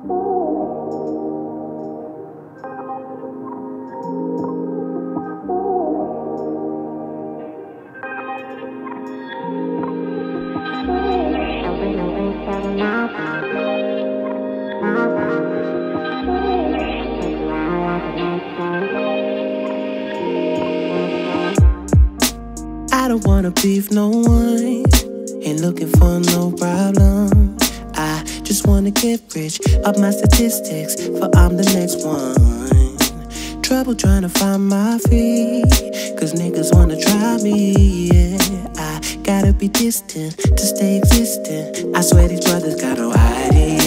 I don't wanna beef no one, ain't looking for no problem. Wanna get rich, up my statistics, for I'm the next one. Trouble trying to find my feet, cause niggas wanna try me, yeah. I gotta be distant to stay existent. I swear these brothers got no idea,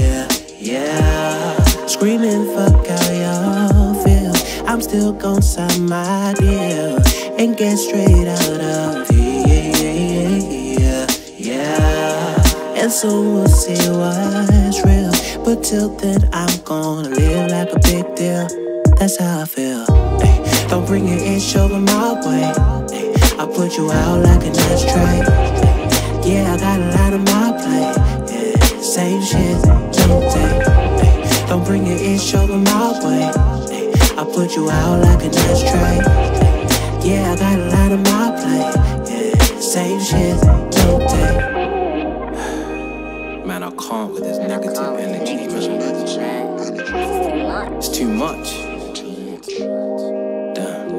yeah, yeah, yeah. Screaming, fuck how y'all feel. I'm still gon' sign my deal and get straight out of here, And soon we'll see what's real. But till then, I'm gonna live like a big deal. That's how I feel. Ay, don't bring your itch over my way. Ay, I put you out like an ashtray. Yeah, I got a lot on my plate. Yeah, same shit, new day. Ay, don't bring your itch over my way. Ay, I put you out like an ashtray. Yeah, I got a I can't with this negative energy. It's too much. Damn.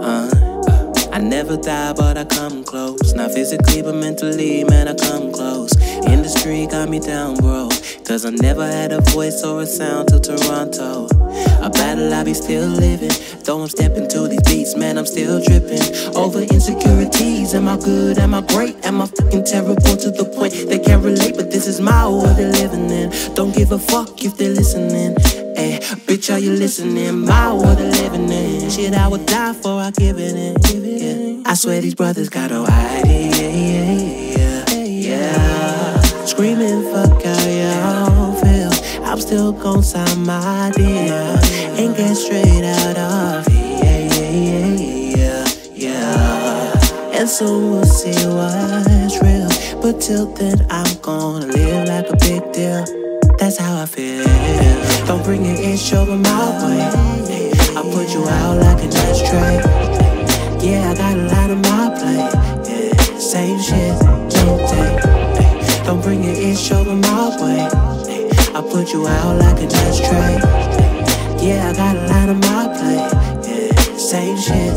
Uh, I never die, but I come close. Not physically, but mentally, man, I come close. Industry got me down, bro. Cause I never had a voice or a sound till Toronto. A battle I be still living. Though I'm stepping to these beats, man, I'm still tripping. Over insecurities. Am I good? Am I great? Am I fucking terrible to the point they can't relate? But this is my world they're living in. Don't give a fuck if they're listening. Hey, bitch, are you listening? My world they're living in. Shit, I would die for, I give it in. Yeah. I swear these brothers got no idea. Yeah, yeah, yeah. Screaming, fuck y'all feel. I'm still gon' sign my deal and get straight out of here. Yeah, yeah, yeah. And soon we'll see what's real. But till then, I'm gonna live like a big deal. That's how I feel. Don't bring your itch over my way. I put you out like an ashtray. Yeah, I got a lot on my plate. Yeah, same shit, I put you out like an tray. Yeah, I got a lot on my plate. Yeah, same shit,